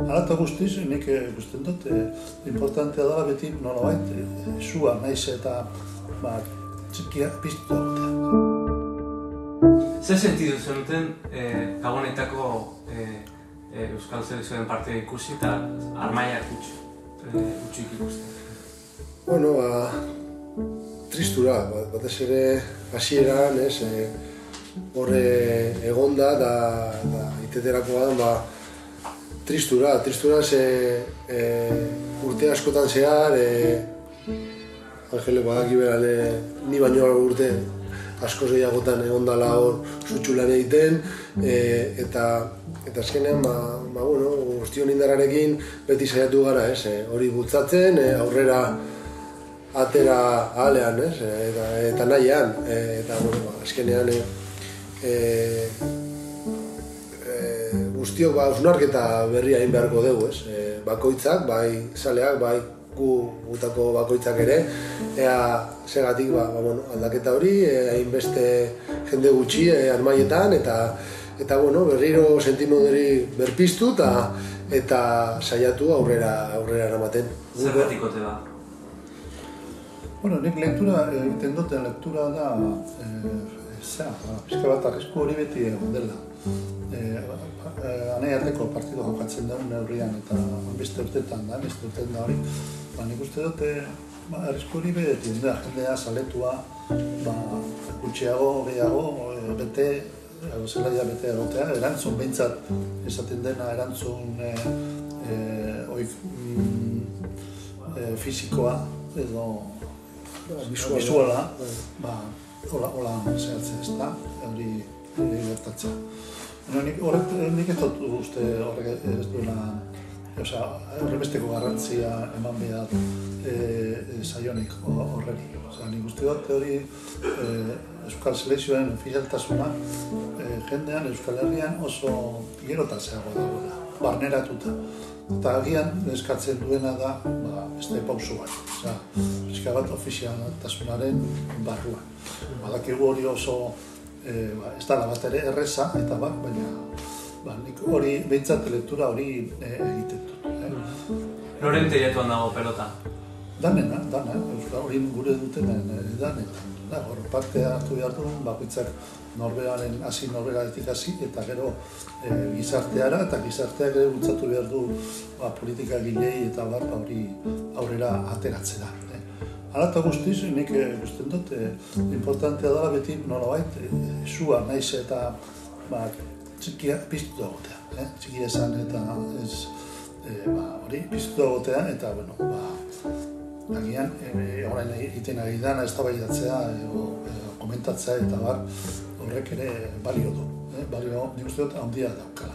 Hala eta guztiz, nik ikusten dut, e, importantea dela beti nolabait, e, sua naiz eta ba, txikia piztu egotea. Zer sentidu zenuten e, gabonetako e, e, Euskal Selezioen partida ikusi eta armaia utxu, e, utxuik ikusten? Bueno, ba, tristura, bat, batez ere hasieran, ez, e, horre egonda da, da iteterakoan, ba, tristura, tristura ze e, urte askotan zehar, e, Angele badaki berale, ni baino urte asko gehiagotan egon dala hor zutxulan egiten, e, eta eta azkenean, ba, ba bueno, guztion indararekin beti saiatu gara, ez, e, hori bultzatzen, e, aurrera atera alean, ez, e, eta, eta nahian, e, eta, bueno, ba, azkenean, e, e, guztiok ba osnarketa berria egin beharko dugu, ez? E, bakoitzak, bai saleak, bai gu gutako bakoitzak ere, ea segatik ba, ba, bueno, aldaketa hori, e, hainbeste jende gutxi e, armaietan, eta eta bueno, berriro sentimoderi berpiztu eta eta saiatu aurrera aurrera eramaten. Zer batikote ba? Bueno, nik lektura egiten dute, lektura da, e, zera, pizka bat arrisku hori beti egon dela. E, eh, anai arteko partido jokatzen daun neurrian eta beste urtetan da, beste urtetan da hori. Ba, nik uste dute, ba, errizko hori beti, da, jendea saletua, ba, gutxiago, gehiago, e, bete, edo zelaia bete egotea, erantzun behintzat esaten dena erantzun e, e, oik, mm, e, fizikoa edo visuala, ba, hola, hola, zehatzen ez da, hori gertatzea. Nik, horrek, nik ez dut uste horrek ez duela, oza, horrebesteko garrantzia eman behar e, e, saionik horreri. Oza, nik uste dut hori e, Euskal Selezioen ofizialtasuna e, jendean Euskal Herrian oso hierotazeago dagoela, barneratuta. Eta agian eskatzen duena da, ba, beste pausu bat. Oza, bat ofizialtasunaren barruan. Badakigu hori oso e, ba, ez da bat ere erreza, eta ba, baina ba, nik hori behintzat lektura hori e, egiten dut. Eh? Noren teiatuan dago pelota? Danena, dana, hori gure dutenen e, danetan. Da, hor, parte hartu behar du, bakoitzak norberaren hasi norberatik hasi eta gero e, gizarteara eta gizarteak ere bultzatu behar du ba, politika gilei eta bar ba, hori aurrera ateratzera. Hala eta guztiz, nik guztien dut, e, importantea dela beti nolabait, e, sua naiz eta ba, txikia piztu dagotea. Eh? Txikia esan eta ez, e, ba, hori, piztu dagotea eta, bueno, ba, agian, e, orain egiten ari dana ez da komentatzea eta bar, horrek ere balio du. Eh? Balio, nik uste dut, handia daukala.